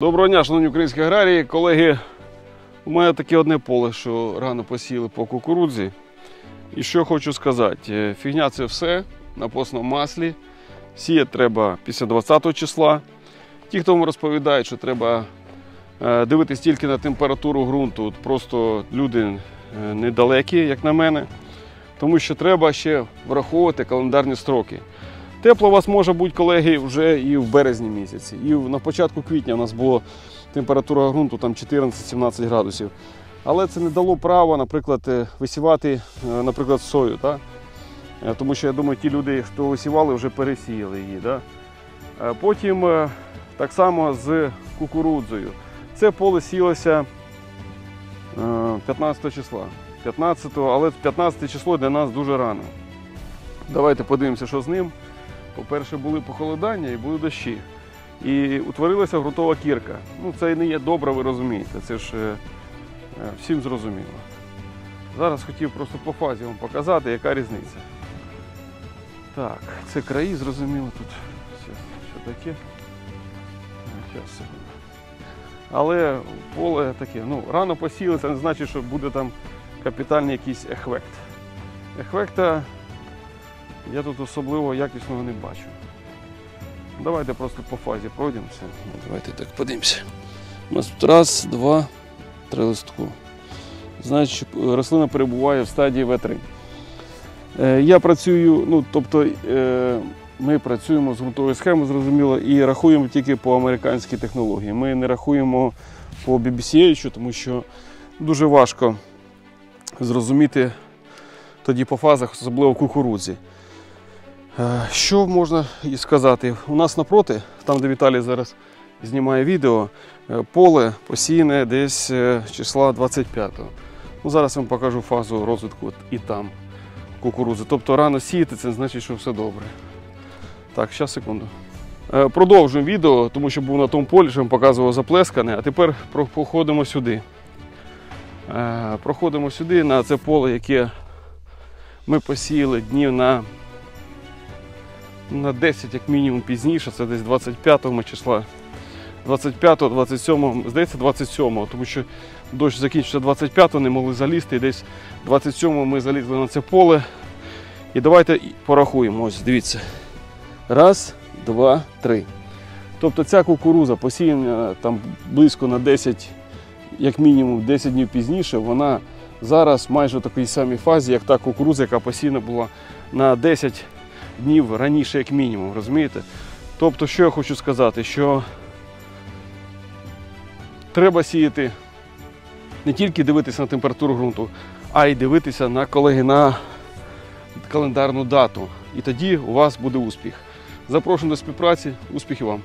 Доброго дня, шановні українські аграрії. Колеги, у мене таке одне поле, що рано посіяли по кукурудзі. І що хочу сказати, е, фігня це все на постному маслі. Сіяти треба після 20 числа. Ті, хто вам розповідають, що треба е, дивитись тільки на температуру ґрунту, просто люди е, недалекі, як на мене. Тому що треба ще враховувати календарні строки. Тепло у вас може бути, колеги, вже і в березні місяці. І на початку квітня у нас була температура ґрунту там 14-17 градусів. Але це не дало права, наприклад, е, висівати, е, наприклад, сою. Та? Е, Тому що я думаю, ті люди, хто висівали, вже пересіяли її. Да? Потім так само з кукурудзою. Це поле сілося е, 15 числа. 15, але 15 число для нас дуже рано. Давайте подивимося, що з ним. По-перше, були похолодання і були дощі. І утворилася ґрунтова кірка. Ну, це не є добре, ви розумієте. Це ж е, е, всім зрозуміло. Зараз хотів просто по фазі вам показати, яка різниця. Так, це краї, зрозуміло тут. Все, що таке. Зараз. Але поле таке, ну, рано посіли, це не значить, що буде там капітальний якийсь ефект. Ефекта я тут особливо якісного не бачу. Давайте просто по фазі пройдемося. Давайте так подивимося. У нас тут раз, два, три листку. Значить, рослина перебуває в стадії В3. Е, Я працюю, ну тобто е, ми працюємо з ґрунтовою схемою, зрозуміло, і рахуємо тільки по американській технології. Ми не рахуємо по BBCH, тому що дуже важко зрозуміти тоді по фазах, особливо в кукурудзі. Е, Що можна і сказати? У нас напроти, там де Віталій зараз знімає відео, е, поле посіяне десь е, числа 25-го. Ну, зараз вам покажу фазу розвитку і там кукурудзи. Тобто рано сіяти, це значить, що все добре. Так, зараз секунду. Продовжуємо відео, тому що був на тому полі, що вам показував заплескане, а тепер проходимо сюди. Проходимо сюди на це поле, яке ми посіяли днів на на 10 як мінімум пізніше, це десь 25 числа. 25, 27, здається, 27, тому що дощ закінчився 25-го, не могли залізти. І десь 27 ми залізли на це поле. І давайте порахуємо. Ось, дивіться. Раз, два, три. Тобто ця кукуруза посіяна там близько на 10, як мінімум 10 днів пізніше, вона зараз майже в такій самій фазі, як та кукуруза, яка посіяна була на 10 днів раніше, як мінімум, розумієте? Тобто, що я хочу сказати, що треба сіяти не тільки дивитися на температуру ґрунту, а й дивитися на колеги на календарну дату. І тоді у вас буде успіх. Запрошую до співпраці, успіхів вам!